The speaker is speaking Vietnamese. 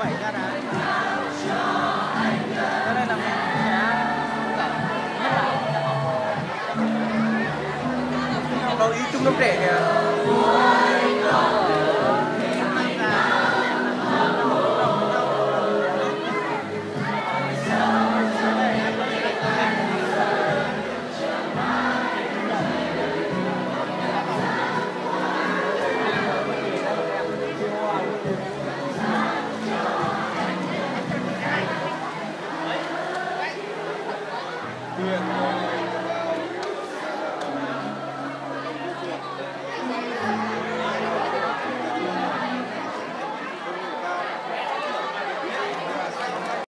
7 ra đá. Cho nên là mình sẽ đấu ý chung lớp trẻ kìa. Yeah.